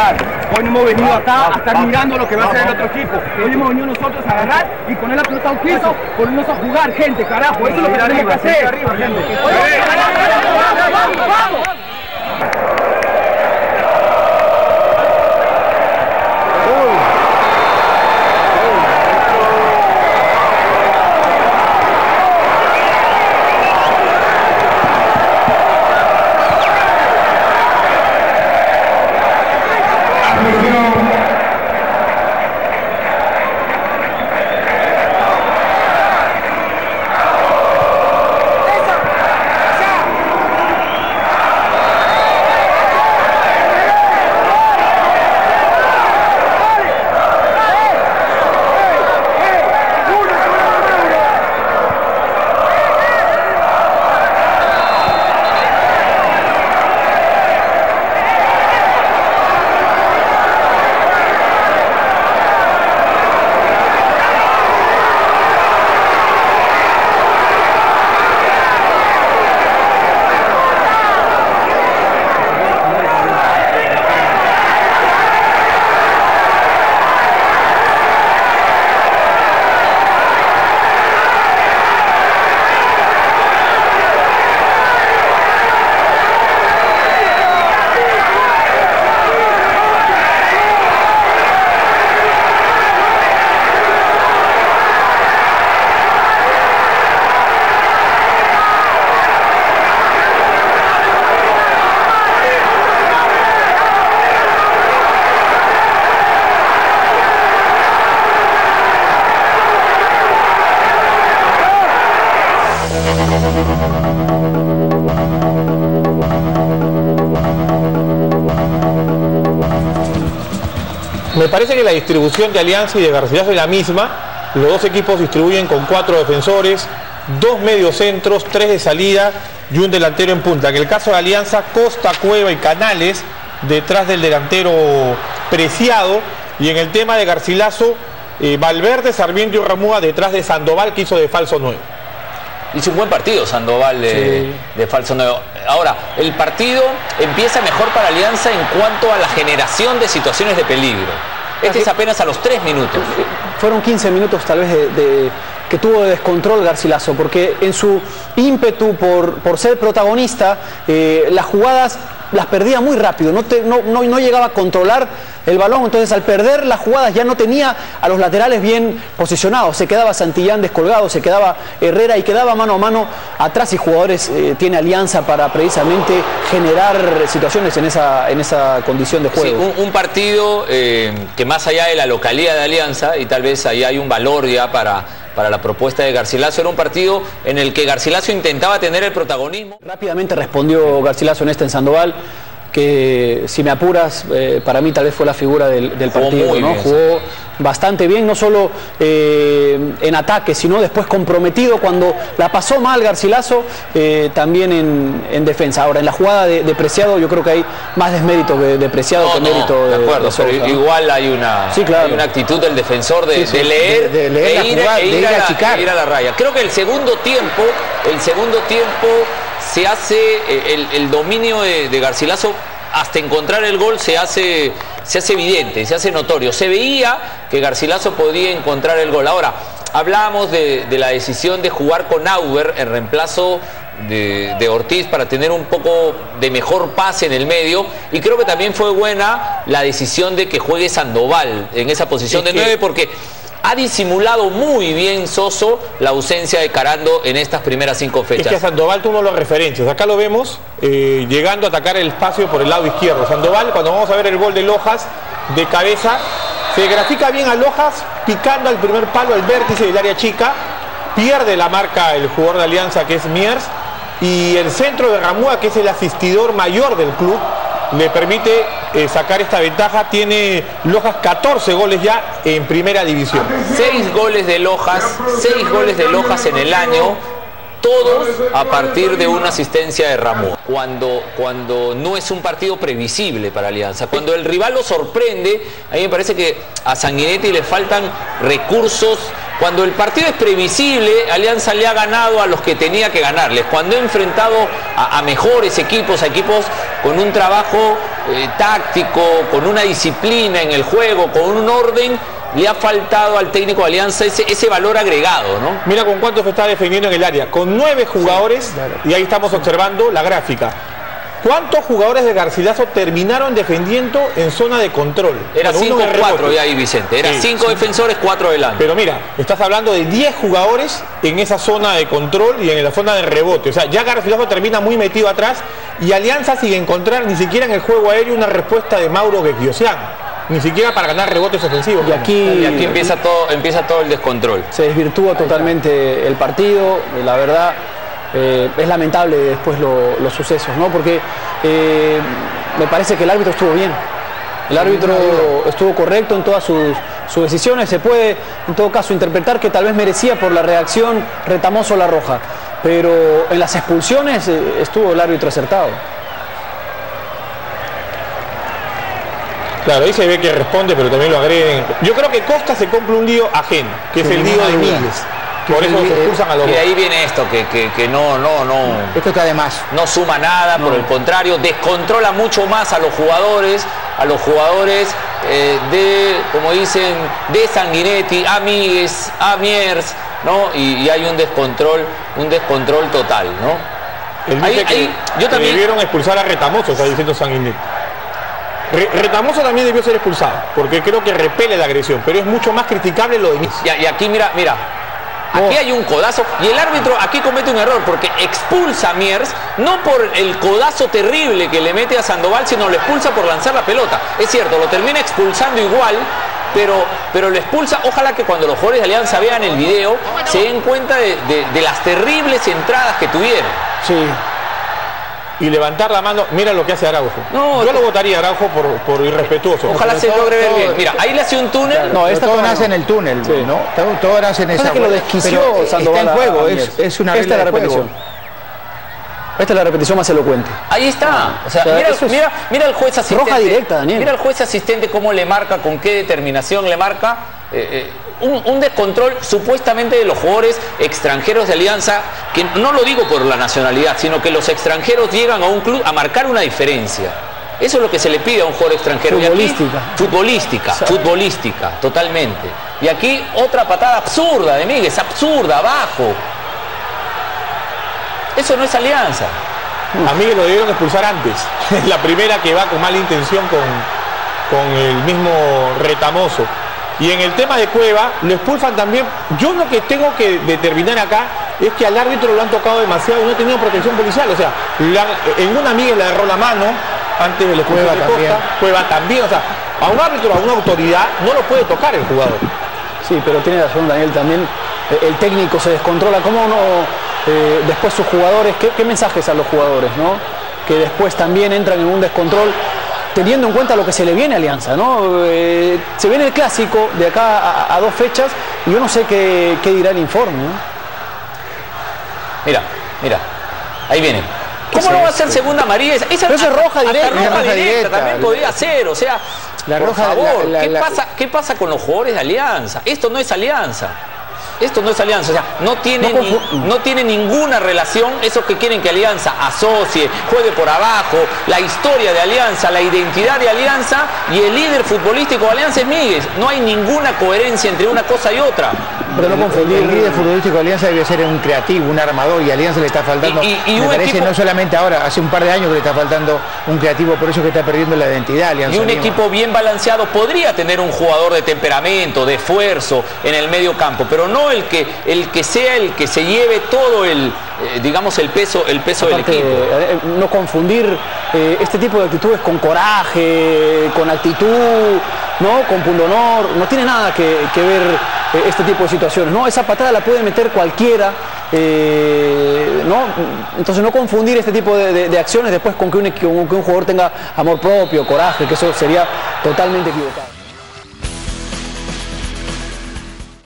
jugar. Hoy no hemos venido acá a estar mirando lo que va a hacer el otro equipo. Hoy hemos venido nosotros a agarrar y poner la pelota a un piso, ponernos a jugar, gente, carajo. Eso es lo que tenemos que hacer. ¡Vamos, vamos! Me parece que la distribución de Alianza y de Garcilaso es la misma. Los dos equipos distribuyen con cuatro defensores, dos mediocentros, tres de salida y un delantero en punta. En el caso de Alianza, Costa, Cueva y Canales detrás del delantero Preciado. Y en el tema de Garcilaso, eh, Valverde, Sarmiento y Ramúa detrás de Sandoval que hizo de falso nuevo. Hizo un buen partido Sandoval de, de falso nuevo. Ahora, el partido empieza mejor para Alianza en cuanto a la generación de situaciones de peligro. Este es apenas a los tres minutos. Fueron 15 minutos tal vez de, de- que tuvo de descontrol Garcilaso, porque en su ímpetu por, por ser protagonista, eh, las jugadas las perdía muy rápido, no, te- no- no- no llegaba a controlar el balón, entonces al perder las jugadas ya no tenía a los laterales bien posicionados, se quedaba Santillán descolgado, se quedaba Herrera y quedaba mano a mano atrás y jugadores eh, tiene alianza para precisamente generar situaciones en esa, en esa condición de Sí, juego. un, un partido eh, que más allá de la localidad de Alianza, y tal vez ahí hay un valor ya para, para la propuesta de Garcilaso, era un partido en el que Garcilaso intentaba tener el protagonismo. Rápidamente respondió Garcilaso en este en Sandoval, que si me apuras, eh, para mí tal vez fue la figura del, partido, muy ¿no? bien, Jugó bastante bien, no solo eh, en ataque, sino después comprometido cuando la pasó mal Garcilaso, eh, también en, en defensa. Ahora, en la jugada de, de Preciado, yo creo que hay más desmérito que de Preciado No, que no, mérito de de, acuerdo, de Sousa, pero ¿no? igual hay una, Sí, claro. hay una actitud del defensor de, Sí, sí, de leer, de- de leer e la ir, jugada, e de ir ir a la, achicar. ir a la raya. Creo que el segundo tiempo, el segundo tiempo se hace eh, el, el dominio de, de Garcilaso hasta encontrar el gol se hace, se hace evidente, se hace notorio. Se veía que Garcilaso podía encontrar el gol. Ahora, hablábamos de, de la decisión de jugar con Auber en reemplazo de, de Ortiz para tener un poco de mejor pase en el medio y creo que también fue buena la decisión de que juegue Sandoval en esa posición Es de 9 porque ha disimulado muy bien Soso la ausencia de Carando en estas primeras cinco Es que a fechas. Sandoval tú no lo referencias. Acá lo vemos eh, llegando a atacar el espacio por el lado izquierdo. Sandoval, cuando vamos a ver el gol de Lojas, de cabeza, se grafica bien a Lojas, picando al primer palo, al vértice del área chica, pierde la marca el jugador de Alianza que es Miers, y el centro de Ramúa, que es el asistidor mayor del club, le permite eh, sacar esta ventaja. Tiene Lojas 14 goles ya en primera división. Seis goles de Lojas, seis goles de Lojas en el año, todos a partir de una asistencia de Ramón. Cuando, cuando no es un partido previsible para Alianza, cuando el rival lo sorprende, a mí me parece que a Sanguinetti le faltan recursos. Cuando el partido es previsible, Alianza le ha ganado a los que tenía que ganarles. Cuando ha enfrentado a, a mejores equipos, a equipos con un trabajo eh, táctico, con una disciplina en el juego, con un orden, le ha faltado al técnico de Alianza ese, ese valor agregado, ¿no? Mira con cuántos está defendiendo en el área. Con nueve jugadores, y ahí estamos observando la gráfica. ¿Cuántos jugadores de Garcilaso terminaron defendiendo en zona de control? Era Bueno, uno en 5-4 rebote. ya ahí, Vicente. Era Sí, 5 defensores, 4 adelante. Pero mira, estás hablando de 10 jugadores en esa zona de control y en la zona de rebote. O sea, ya Garcilaso termina muy metido atrás y Alianza sigue encontrar ni siquiera en el juego aéreo una respuesta de Mauro Gequiosian. Ni siquiera para ganar rebotes ofensivos. Y aquí, Y aquí empieza todo, empieza todo el descontrol. se desvirtúa totalmente el partido, la verdad eh, es lamentable después lo- los sucesos, ¿no? Porque eh, me parece que el árbitro estuvo bien, el árbitro estuvo correcto en todas sus, sus decisiones, se puede en todo caso interpretar que tal vez merecía por la reacción retamoso la roja, pero en las expulsiones eh, estuvo el árbitro acertado. Claro, ahí se ve que responde, pero también lo agreden. Yo creo que Costa se compra un lío ajeno, que es el lío de Míguez. Por eso se expulsan a los Y de ahí viene esto, que, que- que no, no, no, Esto está de más. no suma nada, por el contrario, descontrola mucho más a los jugadores, a los jugadores eh, de, como dicen, de Sanguinetti, a Míguez, a Miers, ¿no? Y, y hay un descontrol, un descontrol total, ¿no? Él Ahí- dice que, yo que también- debieron expulsar a Retamoso, está diciendo Sanguinetti. Re- Retamoso también debió ser expulsado, porque creo que repele la agresión, pero es mucho más criticable lo de y aquí mira, mira. Aquí hay un codazo y el árbitro aquí comete un error porque expulsa a Miers no por el codazo terrible que le mete a Sandoval, sino lo expulsa por lanzar la pelota. Es cierto, lo termina expulsando igual, pero, pero lo expulsa. Ojalá que cuando los jugadores de Alianza vean el video se den cuenta de, de- de las terribles entradas que tuvieron. Sí, Y levantar la mano, mira lo que hace Araujo. No, Yo lo votaría Araujo por, por irrespetuoso. Ojalá se todo- logre ver bien. Mira, ahí le hace un túnel. No, Pero esta todo nace no. en el túnel, Sí. ¿no? Todo, todo nace en esa Pasa que lo desquició Sandoval Está en juego, a es, es una Esta regla es la de juego. Esta es la repetición más elocuente. Ahí está. O sea, O sea, mira, es mira, mira el juez asistente. roja directa, Daniel. Mira el juez asistente cómo le marca, con qué determinación le marca. eh, eh, un, un descontrol supuestamente de los jugadores extranjeros de Alianza, que no lo digo por la nacionalidad, sino que los extranjeros llegan a un club a marcar una diferencia. Eso es lo que se le pide a un jugador extranjero. Y aquí- Futbolística. futbolística, futbolística, totalmente. Y aquí otra patada absurda de Miguel, absurda, abajo. Eso no es alianza. A mí lo debieron expulsar antes. Es la primera que va con mala intención con, con el mismo retamoso. Y en el tema de Cueva, lo expulsan también. Yo lo que tengo que determinar acá es que al árbitro lo han tocado demasiado y no ha tenido protección policial. O sea, en una amiga le agarró la mano antes del expulsión Cueva de Costa. también. Cueva también. O sea, a un árbitro, a una autoridad, no lo puede tocar el jugador. Sí, pero tiene razón Daniel también. eh, El técnico se descontrola. ¿Cómo no? Eh, después sus jugadores, ¿qué, qué mensajes a los jugadores, no? Que después también entran en un descontrol, teniendo en cuenta lo que se le viene a Alianza, ¿no? Eh, se viene el clásico de acá a, a dos fechas y yo no sé qué, qué dirá el informe, ¿no? Mira, mira, ahí viene. ¿Cómo es no va a ser segunda amarilla? Esa, es roja hasta directa. roja Es roja directa directa. también podía ser, o sea, La por roja- favor, la- la- ¿qué, la- pasa, ¿qué pasa con los jugadores de Alianza? Esto no es Alianza. Esto no es Alianza, o sea, no tiene, No ni- confu- no tiene ninguna relación, esos que quieren que Alianza asocie, juegue por abajo, la historia de Alianza, la identidad de Alianza y el líder futbolístico de Alianza es Miguel. No hay ninguna coherencia entre una cosa y otra. Pero no confundir. El líder futbolístico de Alianza debe ser un creativo, un armador, y a Alianza le está faltando. Y- y- y me parece equipo- no solamente ahora, hace un par de años que le está faltando un creativo, por eso que está perdiendo la identidad Alianza. Y un equipo bien balanceado podría tener un jugador de temperamento, de esfuerzo en el medio campo, pero no el que, el que sea el que se lleve todo el, eh, digamos, el peso, el peso del equipo. eh, no confundir eh, este tipo de actitudes con coraje, con actitud, ¿no? con pundonor, no tiene nada que, que ver eh, este tipo de situaciones. ¿no? Esa patada la puede meter cualquiera, eh, ¿no? entonces no confundir este tipo de, de- acciones después con que, un, que un jugador tenga amor propio, coraje, que eso sería totalmente equivocado.